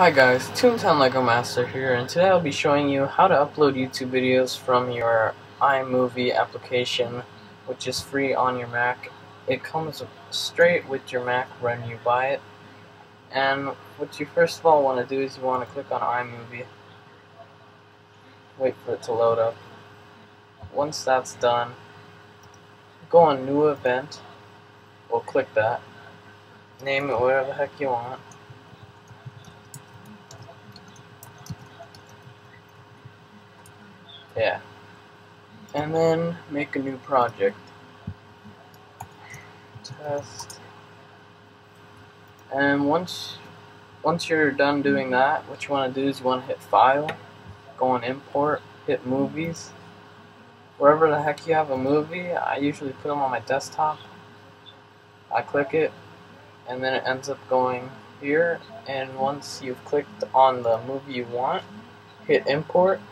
Hi guys, Toontown Lego Master here, and today I'll be showing you how to upload YouTube videos from your iMovie application, which is free on your Mac. It comes straight with your Mac when you buy it. And what you first of all want to do is you want to click on iMovie. Wait for it to load up. Once that's done, go on New Event. We'll click that. Name it whatever the heck you want. Yeah. And then make a new project. Test. And once once you're done doing that, what you want to do is you want to hit File, go on Import, hit Movies. Wherever the heck you have a movie, I usually put them on my desktop. I click it, and then it ends up going here. And once you've clicked on the movie you want, hit Import,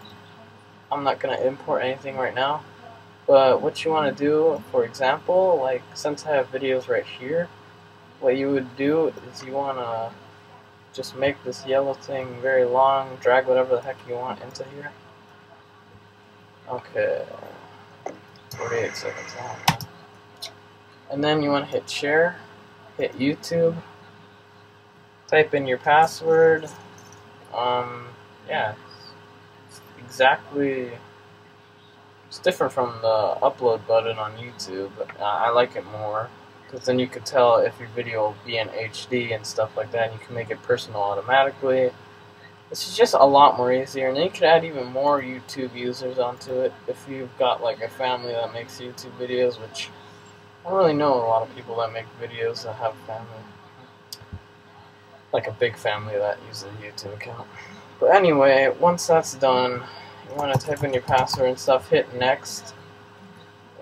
I'm not going to import anything right now. But what you want to do, for example, like since I have videos right here, what you would do is you want to just make this yellow thing very long, drag whatever the heck you want into here. Okay, 48 seconds long. And then you want to hit share, hit YouTube, type in your password, um, yeah, exactly. It's different from the upload button on YouTube. I like it more because then you could tell if your video will be in HD and stuff like that. And you can make it personal automatically. This is just a lot more easier, and then you could add even more YouTube users onto it if you've got like a family that makes YouTube videos, which I don't really know a lot of people that make videos that have family, like a big family that uses a YouTube account. But anyway, once that's done, you want to type in your password and stuff, hit next.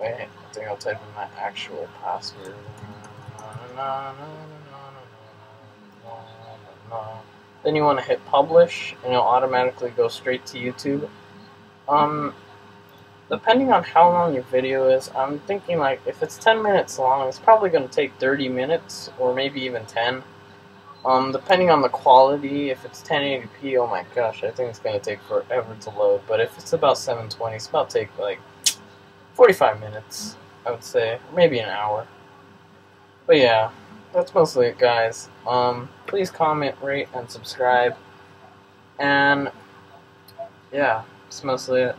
Wait, I think I'll type in my actual password. Then you want to hit publish, and it'll automatically go straight to YouTube. Um, depending on how long your video is, I'm thinking like if it's 10 minutes long, it's probably going to take 30 minutes, or maybe even 10. Um, depending on the quality, if it's 1080p, oh my gosh, I think it's going to take forever to load. But if it's about 720, it's about take like 45 minutes, I would say. Maybe an hour. But yeah, that's mostly it, guys. Um, please comment, rate, and subscribe. And yeah, that's mostly it.